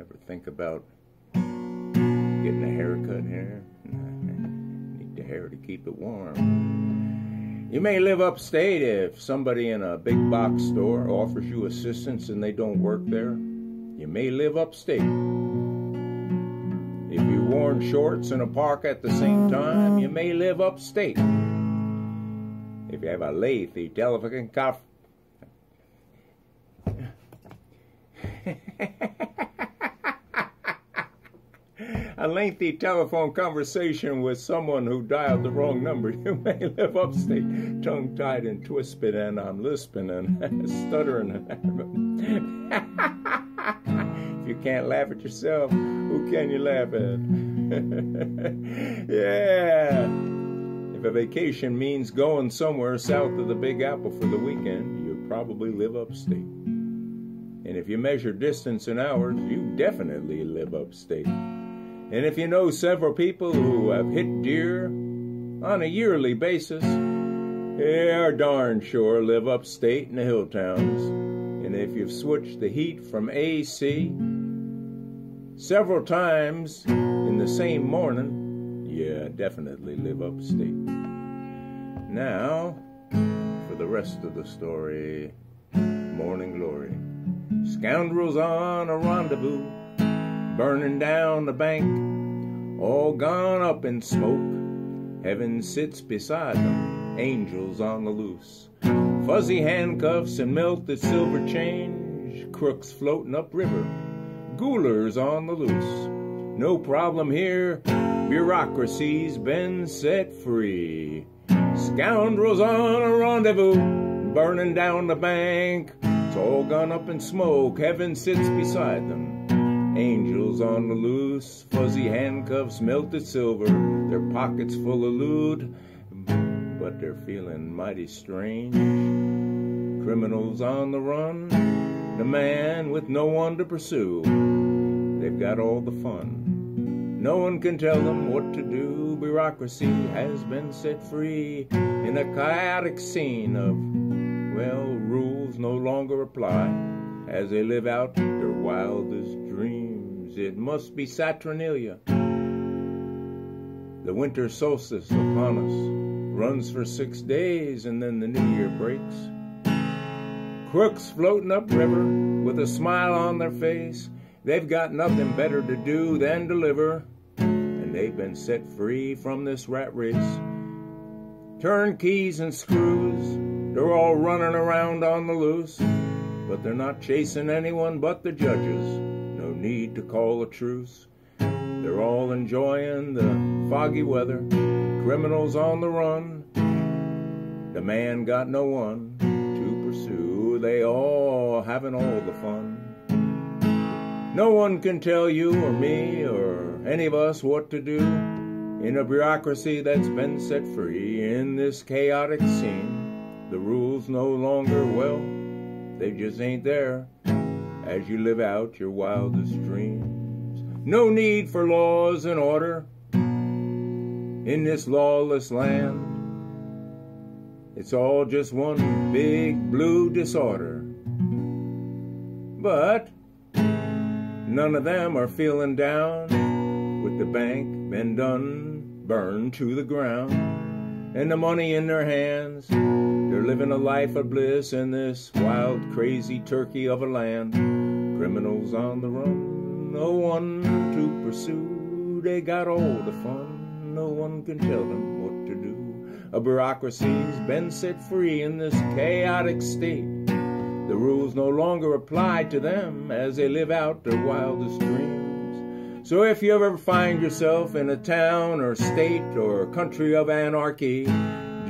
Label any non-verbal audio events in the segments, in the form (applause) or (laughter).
Ever think about getting a haircut here? Need the hair to keep it warm. You may live upstate if somebody in a big box store offers you assistance and they don't work there. You may live upstate. If you worn shorts in a park at the same time, you may live upstate. If you have a lengthy telephone cough. (laughs) a lengthy telephone conversation with someone who dialed the wrong number. (laughs) You may live upstate, tongue tied and twisted, and I'm lisping and (laughs) stuttering. (laughs) if you can't laugh at yourself, who can you laugh at? yeah. If a vacation means going somewhere south of the Big Apple for the weekend, you probably live upstate. And if you measure distance in hours, you definitely live upstate. And if you know several people who have hit deer on a yearly basis, they are darn sure live upstate in the hill towns. And if you've switched the heat from AC several times in the same morning, yeah, definitely live upstate. Now, for the rest of the story, Morning Glory. Scoundrels on a rendezvous, burning down the bank, all gone up in smoke. Heaven sits beside them, angels on the loose. Fuzzy handcuffs and melted silver change, crooks floating upriver, Goolers on the loose. No problem here, bureaucracy's been set free. Scoundrels on a rendezvous, burning down the bank. It's all gone up in smoke, heaven sits beside them. Angels on the loose, fuzzy handcuffs, melted silver, their pockets full of loot, but they're feeling mighty strange. Criminals on the run, the man with no one to pursue. They've got all the fun. No one can tell them what to do. Bureaucracy has been set free in a chaotic scene of, well, rules no longer apply as they live out their wildest dreams. It must be Saturnalia. The winter solstice upon us runs for six days and then the new year breaks. Crooks floating upriver with a smile on their face. They've got nothing better to do than deliver, and they've been set free from this rat race. Turnkeys and screws, they're all running around on the loose, but they're not chasing anyone but the judges. Need to call a truce. They're all enjoying the foggy weather, criminals on the run. The man got no one to pursue, they all having all the fun. No one can tell you or me or any of us what to do in a bureaucracy that's been set free in this chaotic scene. The rules no longer, well, they just ain't there as you live out your wildest dreams. No need for laws and order in this lawless land. It's all just one big blue disorder. But None of them are feeling down with the bank been done, burned to the ground, and the money in their hands. They're living a life of bliss in this wild, crazy turkey of a land. Criminals on the run, no one to pursue. They got all the fun, no one can tell them what to do. A bureaucracy's been set free in this chaotic state. The rules no longer apply to them as they live out their wildest dreams. So if you ever find yourself in a town or state or country of anarchy,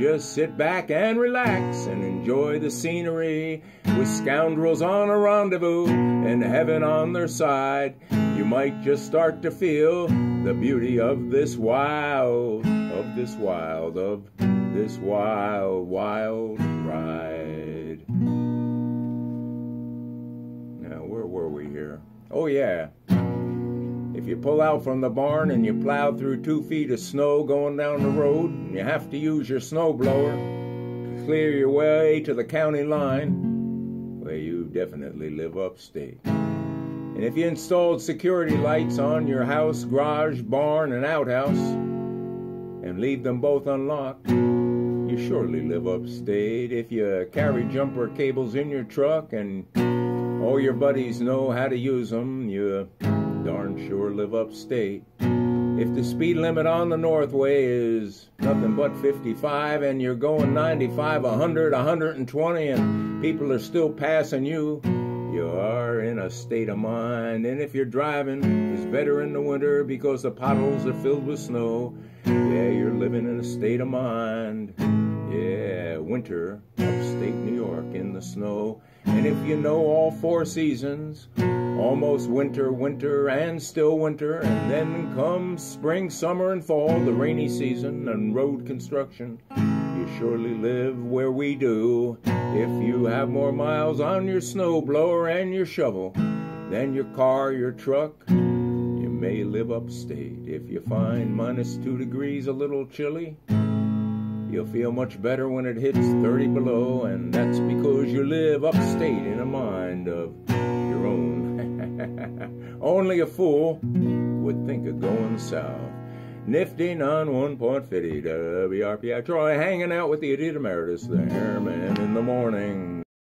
just sit back and relax and enjoy the scenery with scoundrels on a rendezvous and heaven on their side. You might just start to feel the beauty of this wild, of this wild, of this wild, wild ride. Now, where were we here? Oh, yeah. If you pull out from the barn and you plow through two feet of snow going down the road, and you have to use your snowblower to clear your way to the county line, well, you definitely live upstate. And And if you installed security lights on your house, garage, barn, and outhouse, and leave them both unlocked, you surely live upstate. If you carry jumper cables in your truck and all your buddies know how to use them, you darn sure live upstate. If the speed limit on the Northway is nothing but 55 and you're going 95, 100, 120 and people are still passing you, you are in a state of mind. And if you're driving, it's better in the winter because the potholes are filled with snow. Yeah, you're living in a state of mind. Yeah, winter, upstate New York in the snow. And if you know all four seasons, almost winter, winter, and still winter, and then comes spring, summer, and fall, the rainy season and road construction, you surely live where we do. If you have more miles on your snowblower and your shovel than your car, your truck, you may live upstate. If you find minus two degrees a little chilly, You'll feel much better when it hits 30 below, and that's because you live upstate in a mind of your own. (laughs) Only a fool would think of going south. Nifty 91.50 WRPI Troy hanging out with the idiot emeritus, the airman in the morning.